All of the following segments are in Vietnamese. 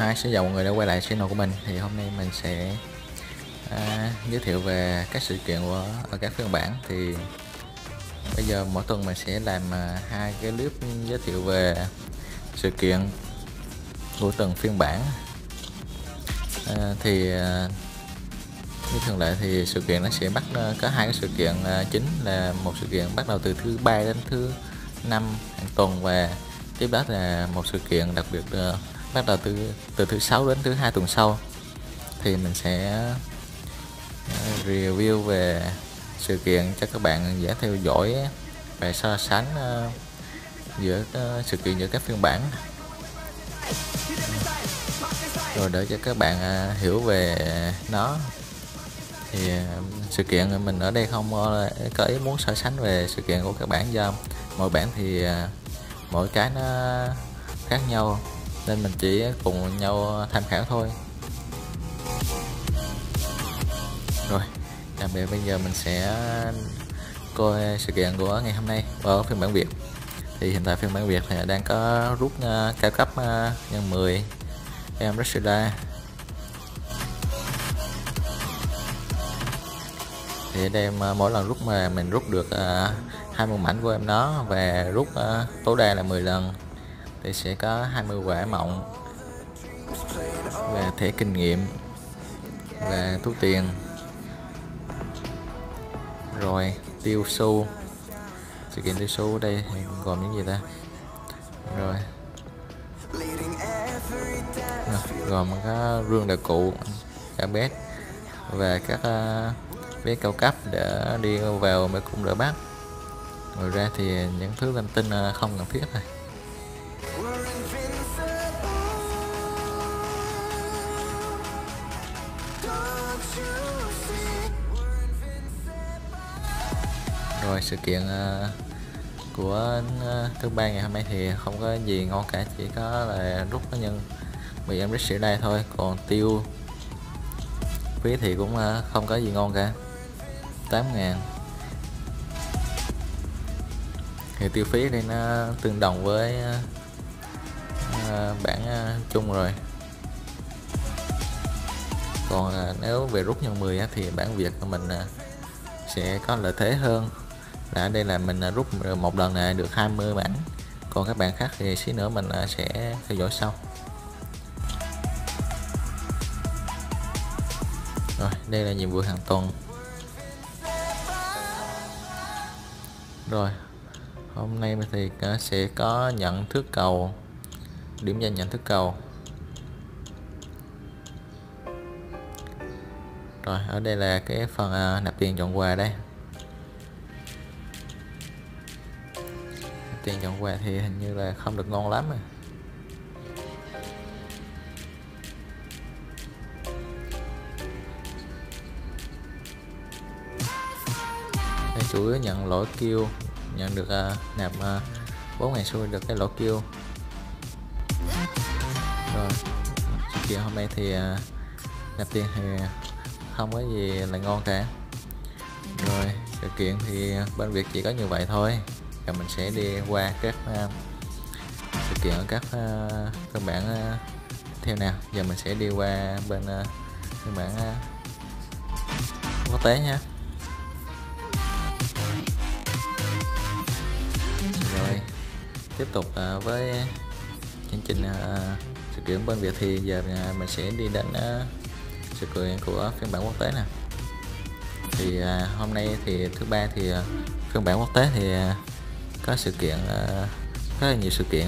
hai xin chào mọi người đã quay lại channel của mình. Thì hôm nay mình sẽ à, giới thiệu về các sự kiện của ở các phiên bản. Thì bây giờ mỗi tuần mình sẽ làm à, hai cái clip giới thiệu về sự kiện của từng phiên bản. À, thì à, như thường lệ thì sự kiện nó sẽ bắt à, có hai cái sự kiện à, chính là một sự kiện bắt đầu từ thứ ba đến thứ năm hàng tuần và tiếp đó là một sự kiện đặc biệt à, bắt đầu từ từ thứ sáu đến thứ hai tuần sau, thì mình sẽ ờ, review về sự kiện cho các bạn dễ theo dõi và so sánh ờ, giữa ờ, sự kiện giữa các phiên bản. Rồi để cho các bạn hiểu về nó, thì sự kiện mình ở đây không có ý muốn so sánh về sự kiện của các bản do mỗi bản thì mỗi cái nó khác nhau nên mình chỉ cùng nhau tham khảo thôi. Rồi đặc biệt bây giờ mình sẽ coi sự kiện của ngày hôm nay ở phiên bản Việt. Thì hiện tại phiên bản Việt thì đang có rút uh, cao cấp uh, nhân 10 em Rashida. Thì đây em uh, mỗi lần rút mà mình rút được uh, 20 mảnh của em nó và rút uh, tối đa là 10 lần thì sẽ có 20 quả mộng về thẻ kinh nghiệm và túi tiền. Rồi tiêu su sự kiện tiêu su ở đây gồm những gì ta? Rồi. Gồm có rương đạo cụ cả bét và các ờ, uh, vé cao cấp để đi vào mê cung đỡ bắt ngoài ra thì những thứ linh tinh uh, không cần thiết này. Rồi sự kiện uh, của uh, thứ ba ngày hôm nay thì không có gì ngon cả chỉ có là rút cá nhân bị em rít đây thôi còn tiêu phí thì cũng uh, không có gì ngon cả. 8 ngàn. Thì tiêu phí đây nó tương đồng với bản chung rồi còn à, nếu về rút nhân 10 thì bản Việt của mình à, sẽ có lợi thế hơn. Là đây là mình à, rút một lần này được 20 bản còn các bạn khác thì xí nữa mình à, sẽ theo dõi sau. Rồi đây là nhiệm vụ hàng tuần. Rồi hôm nay thì à, sẽ có nhận thước cầu điểm danh nhận thước cầu. Rồi ở đây là cái phần à, nạp tiền chọn quà đây. Tiền chọn quà thì hình như là không được ngon lắm rồi. Đây chủ yếu nhận lỗi kêu nhận được uh, nạp à, uh, 4 ngày xui được cái lỗi kêu. Rồi sự kiện hôm nay thì uh, nạp tiền thì không có gì là ngon cả. Rồi sự kiện thì bên Việt chỉ có như vậy thôi. Và mình sẽ đi qua các uh, sự kiện ở các ờ, uh, các bản uh, theo nào. Giờ mình sẽ đi qua bên uh, các bản uh, quốc tế nhé rồi tiếp tục uh, với chương trình uh, sự kiện bên Việt thì giờ uh, mình sẽ đi đến uh, sự kiện của phiên bản quốc tế nè. Thì à, hôm nay thì thứ ba thì à, phiên bản quốc tế thì à, có sự kiện à, rất là nhiều sự kiện.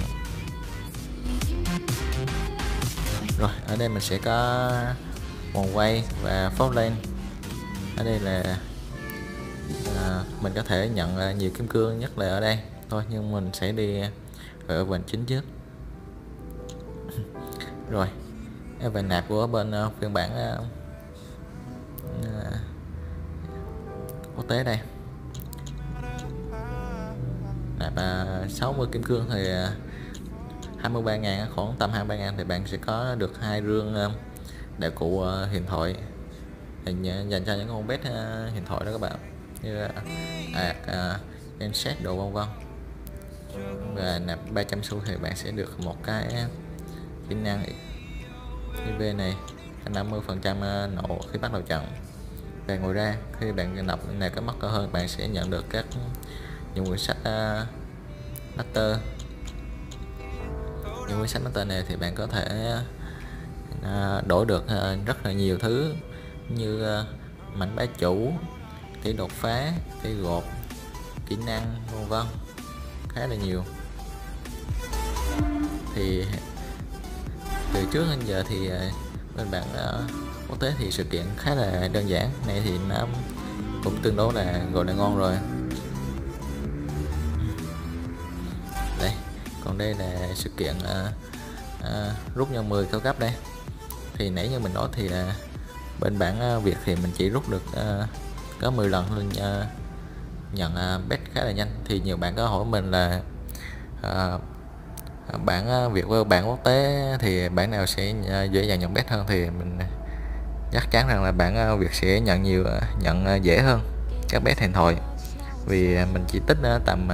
Rồi ở đây mình sẽ có vòng quay và phóng lên. Ở đây là à, mình có thể nhận nhiều kim cương nhất là ở đây. Thôi nhưng mình sẽ đi ở vành chính trước. Rồi về nạp của bên ờ, phiên bản ờ, ờ, quốc tế đây. Nạp 60 kim cương thì 23 ngàn khoảng tầm 23 ngàn thì bạn sẽ có được hai rương uh, đạo cụ hiện thoại. Hình dành cho những con bé hiện thoại đó các bạn. Như uh, ạc uh, đồ vân vân. Và nạp 300 xu thì bạn sẽ được một cái kỹ năng IV này 50 phần trăm ờ, nổ khi bắt đầu trận. Và ngoài ra khi bạn nạp này có mắc cơ hơn bạn sẽ nhận được các những quyển sách uh, master. Những quyển sách master này thì bạn có thể uh, đổi được uh, rất là nhiều thứ như uh, mảnh bá chủ tỷ đột phá tỷ gột kỹ năng vân vân khá là nhiều. Thì từ trước đến giờ thì ờ, bên bạn ờ, quốc tế thì sự kiện khá là đơn giản. Này thì nó cũng tương đối là gọi là ngon rồi. Đây còn đây là sự kiện uh, uh, rút nhân 10 cao cấp đây. Thì nãy như mình nói thì là bên bản Việt thì mình chỉ rút được uh, có 10 lần lên uh, nhận uh, bet khá là nhanh. Thì nhiều bạn có hỏi mình là uh, bản à, Việt với bản quốc tế thì bản nào sẽ à, dễ dàng nhận bet hơn thì mình chắc chắn rằng là bản à, Việt sẽ nhận nhiều nhận dễ hơn các bet hiện thoại vì mình chỉ tích tầm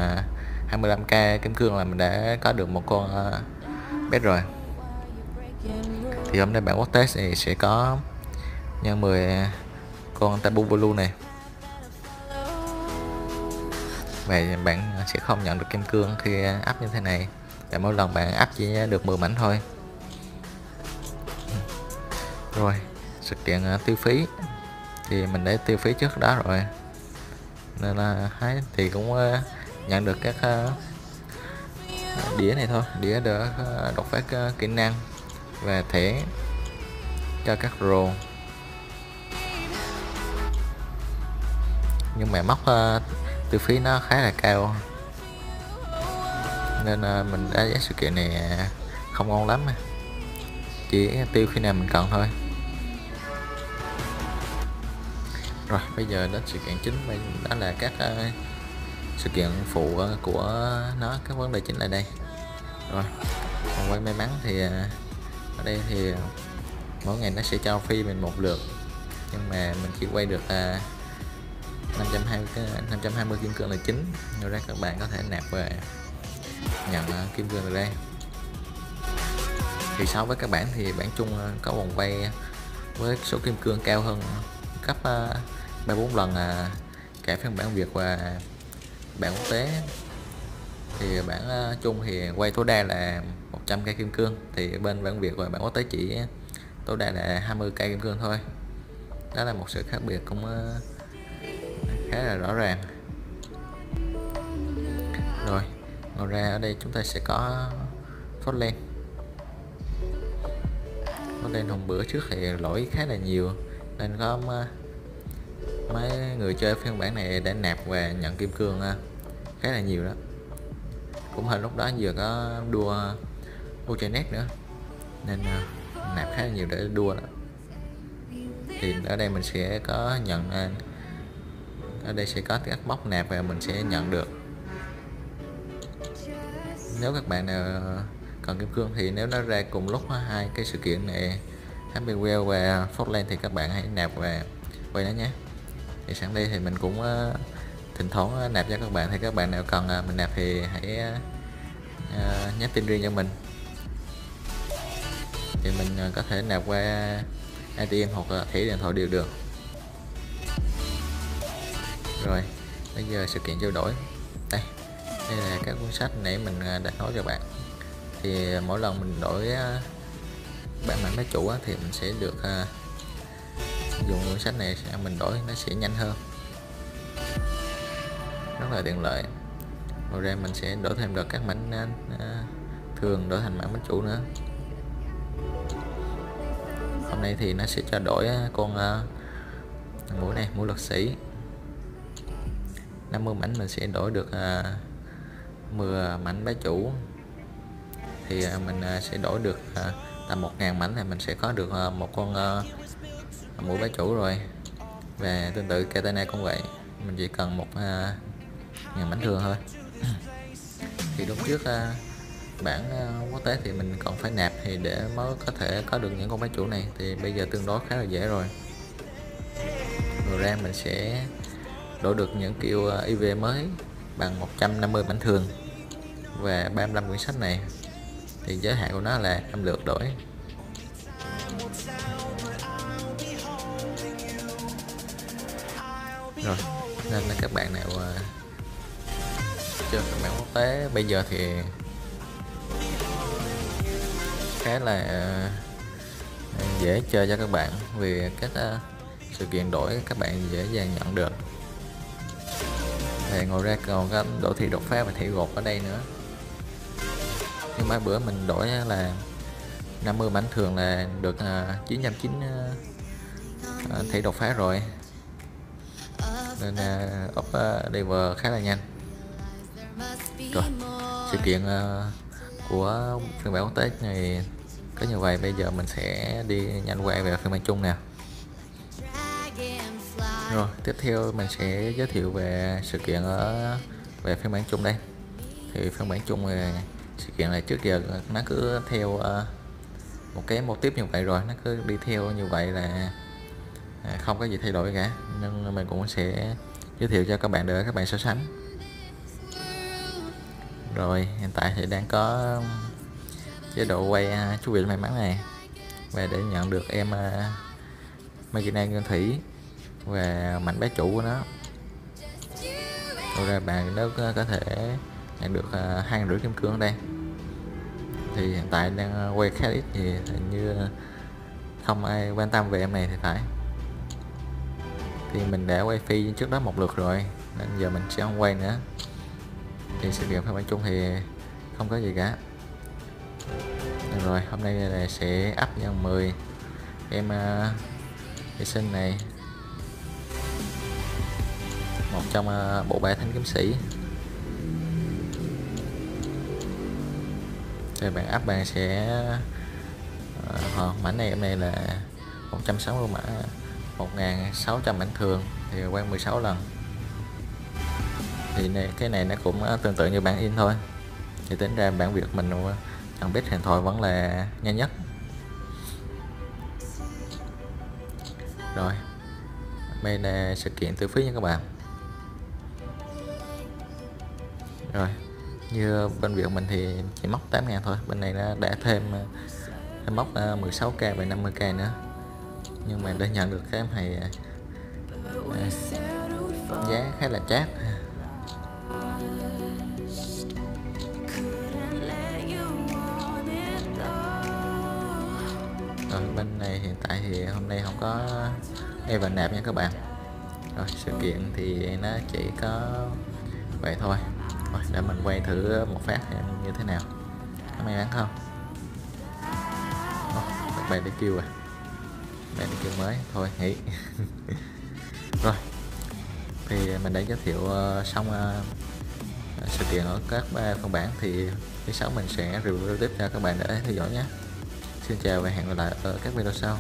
25k kim cương là mình đã có được một con bet rồi. Thì hôm nay bản quốc tế thì sẽ có nhân 10 con tabu blue này. Và bạn sẽ không nhận được kim cương khi áp như thế này tại mỗi lần bạn ấp chỉ được 10 mảnh thôi. Rồi sự kiện uh, tiêu phí. Thì mình để tiêu phí trước đó rồi. Nên là hái thì cũng uh, nhận được các uh, đĩa này thôi. Đĩa để uh, đột phát uh, kỹ năng và thẻ cho các rồ. Nhưng mà móc uh, tiêu phí nó khá là cao nên à, mình đã giá sự kiện này à, không ngon lắm chỉ tiêu khi nào mình cần thôi. Rồi bây giờ đến sự kiện chính. Đó là các uh, sự kiện phụ uh, của nó các vấn đề chính là đây. Rồi còn quay may mắn thì uh, ở đây thì mỗi ngày nó sẽ cho phi mình một lượt. Nhưng mà mình chỉ quay được uh, 520 520 kim cương là chính. Rồi ra các bạn có thể nạp về nhận à, kim cương từ đây. Thì so với các bản thì bản chung à, có vòng quay à, với số kim cương cao hơn cấp uh, ba bốn lần cả phiên bản Việt và bản quốc tế. Thì bản chung thì quay tối đa là 100 cây kim cương thì bên bản Việt và bản quốc tế chỉ tối đa là 20 cây kim cương thôi. Đó là một sự khác biệt cũng khá là rõ ràng. Rồi ngoài ra ở đây chúng ta sẽ có phốt lên phốt lên hôm bữa trước thì lỗi khá là nhiều, nên có mấy người chơi phiên bản này đã nạp và nhận kim cương à, khá là nhiều đó. Cũng hơn lúc đó vừa có đua Ultranet nữa, nên à, nạp khá là nhiều để đua đó. Thì ở đây mình sẽ có nhận à, ở đây sẽ có các bóc nạp và mình sẽ nhận được nếu các bạn nào ờ, cần kim cương thì nếu nó ra cùng lúc hai cái sự kiện này Happy Wheel và Fortland thì các bạn hãy nạp và quay nó nhé. Thì sẵn đây thì mình cũng uh, thỉnh thoảng uh, nạp cho các bạn. Thì các bạn nào cần uh, mình nạp thì hãy nhắn tin riêng cho mình. Thì mình có thể nạp qua ATM hoặc thẻ điện thoại đều được. Rồi bây giờ sự kiện trao đổi đây là các cuốn sách nãy mình à, đã nói cho bạn. Thì mỗi lần mình đổi à, bản mảnh máy chủ thì mình sẽ được à, dùng cuốn sách này mình đổi, nó sẽ nhanh hơn. Rất là tiện lợi. Ngoài ra mình sẽ đổi thêm được các mảnh thường đổi thành mảng máy chủ nữa. Hôm nay thì nó sẽ cho đổi con mũi này mũi luật sĩ. 50 mảnh mình sẽ đổi được 10 mảnh bá chủ, thì à, mình à, sẽ đổi được à, tầm 1.000 mảnh thì mình sẽ có được một con mũi bá chủ rồi. Và tương tự katana cũng vậy, mình chỉ cần một ngàn mảnh thường thôi. Thì lúc trước bản quốc tế thì mình còn phải nạp thì để mới có thể có được những con bá chủ này, thì bây giờ tương đối khá là dễ rồi. Rồi ra mình sẽ đổi được những kiểu IV mới bằng 150 bản thường và 35 quyển sách này, thì giới hạn của nó là 5 lượt đổi. Rồi, nên là các bạn nào à, chơi các bạn quốc tế, bây giờ thì khá là à, dễ chơi cho các bạn vì các à, sự kiện đổi các bạn dễ dàng nhận được và ngồi ra còn có đổ thị đột phá và thị gột ở đây nữa. Nhưng mà bữa mình đổi là 50 bánh thường là được à, 909 à, à, thị đột phá rồi. Nên up level khá là nhanh. Rồi, sự kiện của phiên bản quốc tế này có như vậy, bây giờ mình sẽ đi nhanh qua về phiên bản chung nè rồi tiếp theo mình sẽ giới thiệu về sự kiện ở về phiên bản chung đây. Thì phiên bản chung về sự kiện này trước giờ nó cứ theo uh, một cái mô tiếp như vậy rồi nó cứ đi theo như vậy là à, không có gì thay đổi cả. Nên mình cũng sẽ giới thiệu cho các bạn để các bạn so sánh. Rồi hiện tại thì đang có chế độ quay à, chú vị may mắn này. Và để nhận được em uh, Magina Nguyên Thủy về mảnh bé chủ của nó. Rồi ra bạn nó có thể nhận được à, hai rưỡi kim cương ở đây. Thì hiện tại đang à, quay khá ít thì hình như không ai quan tâm về em này thì phải. Thì mình đã quay phi trước đó một lượt rồi nên giờ mình sẽ không quay nữa. Thì sự kiện phiên bản chung thì không có gì cả. Rồi hôm nay là sẽ up nhân 10 em uh, sinh này một trong ờ, bộ ba thánh kiếm sĩ. Thì bạn áp bạn sẽ ờ, ờ, uh, mảnh này em này là 160 mã 1600 mảnh thường thì quang 16 lần. Thì này, cái này nó cũng tương tự như bản in thôi. Thì tính ra bản Việt mình chẳng biết hẹn thoại vẫn là nhanh nhất. Rồi đây là sự kiện từ phí nha các bạn. Rồi như bên Việt mình thì chỉ móc 8 ngàn thôi. Bên này nó đã thêm à, thêm móc à, 16k và 50k nữa. Nhưng mà để nhận được cái này à, à, giá khá là chát. Rồi bên này hiện tại thì hôm nay không có và nạp nha các bạn. Rồi sự kiện thì nó chỉ có vậy thôi rồi để mình quay thử một phát như thế nào. Có may mắn không? Oh, bạn để kêu à. Bạn để kêu mới thôi nghỉ rồi thì mình đã giới thiệu ờ, xong ờ, sự kiện ở các phiên bản thì thứ sáu mình sẽ review tiếp cho các bạn để theo dõi nhé. Xin chào và hẹn gặp lại ở các video sau.